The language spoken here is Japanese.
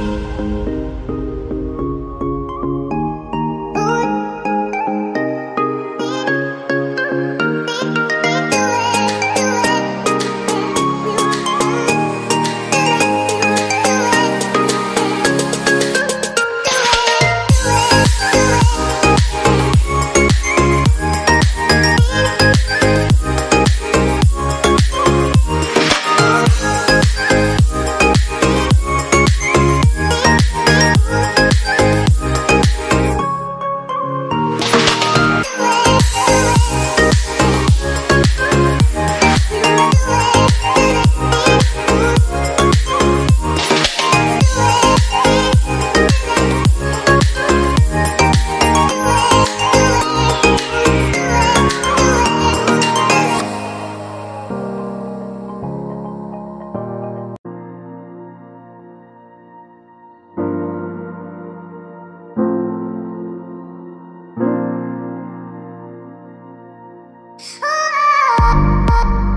うん。love.